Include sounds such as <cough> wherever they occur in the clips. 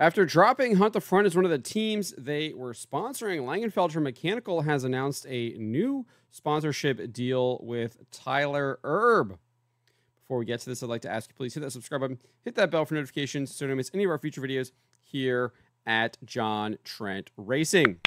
After dropping Hunt the Front as one of the teams they were sponsoring, Langenfelder Mechanical has announced a new sponsorship deal with Tyler Erb. Before we get to this, I'd like to ask you please hit that subscribe button, hit that bell for notifications so you don't miss any of our future videos here at John Trent Racing.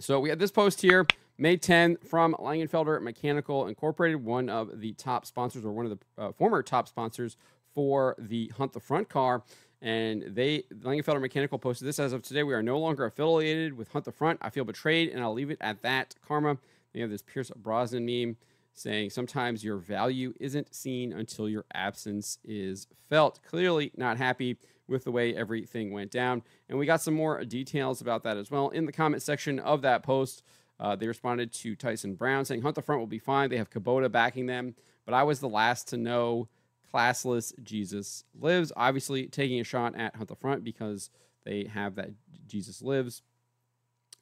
So we had this post here, May 10 from Langenfelder Mechanical Incorporated, one of the top sponsors or one of the uh, former top sponsors for the Hunt the Front car. And they, Langenfelder Mechanical posted this as of today. We are no longer affiliated with Hunt the Front. I feel betrayed, and I'll leave it at that. Karma. They have this Pierce Brosnan meme saying sometimes your value isn't seen until your absence is felt. Clearly not happy with the way everything went down. And we got some more details about that as well in the comment section of that post. Uh, they responded to Tyson Brown saying Hunt the Front will be fine. They have Kubota backing them, but I was the last to know classless Jesus lives. Obviously, taking a shot at Hunt the Front because they have that Jesus lives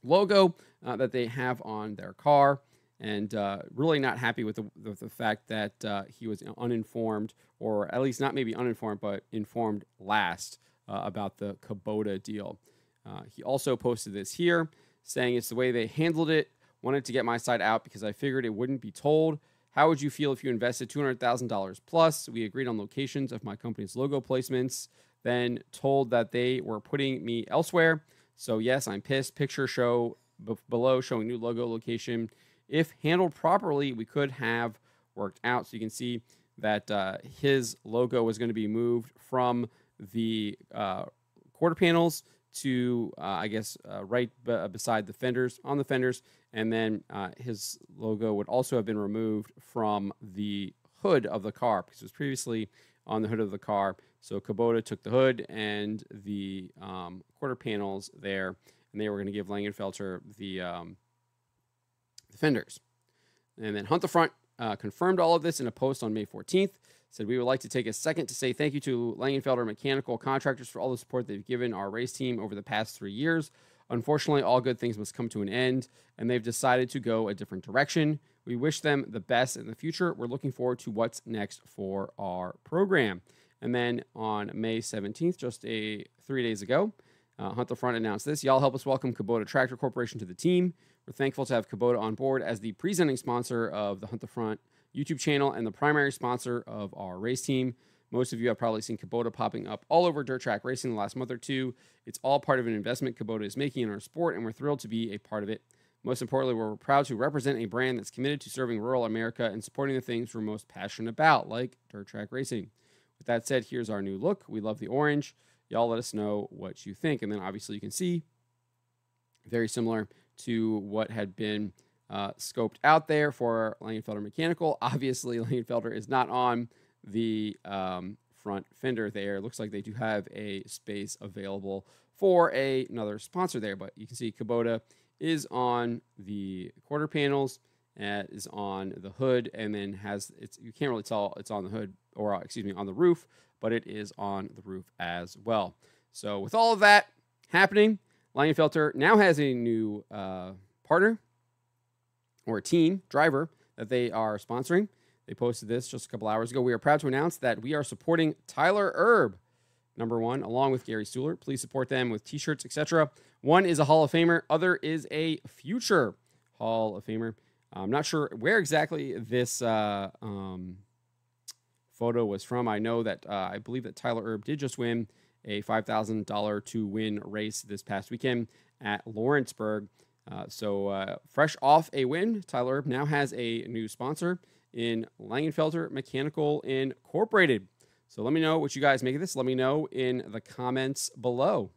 logo uh, that they have on their car, and uh, really not happy with the, with the fact that uh, he was uninformed, or at least not maybe uninformed, but informed last uh, about the Kubota deal. Uh, he also posted this here saying it's the way they handled it. Wanted to get my side out because I figured it wouldn't be told. How would you feel if you invested $200,000 plus? We agreed on locations of my company's logo placements, then told that they were putting me elsewhere. So, yes, I'm pissed. Picture show b- below showing new logo location. If handled properly, we could have worked out. So, you can see that uh, his logo was going to be moved from the uh, quarter panels to, uh, I guess, uh, right b- beside the fenders, on the fenders, and then uh, his logo would also have been removed from the hood of the car because it was previously on the hood of the car. So Kubota took the hood and the um, quarter panels there, and they were going to give Langenfelder the, um, the fenders. And then Hunt the Front uh, confirmed all of this in a post on May 14th. Said we would like to take a second to say thank you to Langenfelder Mechanical Contractors for all the support they've given our race team over the past three years. Unfortunately, all good things must come to an end, and they've decided to go a different direction. We wish them the best in the future. We're looking forward to what's next for our program. And then on May 17th, just a three days ago, uh, Hunt the Front announced this. Y'all help us welcome Kubota Tractor Corporation to the team. We're thankful to have Kubota on board as the presenting sponsor of the Hunt the Front YouTube channel and the primary sponsor of our race team. Most of you have probably seen Kubota popping up all over dirt track racing the last month or two. It's all part of an investment Kubota is making in our sport, and we're thrilled to be a part of it. Most importantly, we're proud to represent a brand that's committed to serving rural America and supporting the things we're most passionate about, like dirt track racing. With that said, here's our new look. We love the orange. Y'all let us know what you think. And then obviously you can see very similar to what had been uh, scoped out there for Langenfelder Mechanical. <laughs> Obviously, Langenfelder is not on the um, front fender there. Looks like they do have a space available for a, another sponsor there, but you can see Kubota is on the quarter panels, uh, is on the hood, and then has it's you can't really tell it's on the hood or uh, excuse me on the roof, but it is on the roof as well. So with all of that happening, Langenfelder now has a new uh, partner or a team driver that they are sponsoring. They posted this just a couple hours ago. We are proud to announce that we are supporting Tyler Erb, number one, along with Gary Stuhler. Please support them with t-shirts, etc. One is a Hall of Famer, other is a future Hall of Famer. I'm not sure where exactly this uh, um, photo was from. I know that uh, I believe that Tyler Erb did just win a $5,000 to win race this past weekend at Lawrenceburg. Uh, so, uh, fresh off a win, Tyler now has a new sponsor in Langenfelder Mechanical Incorporated. So, let me know what you guys make of this. Let me know in the comments below.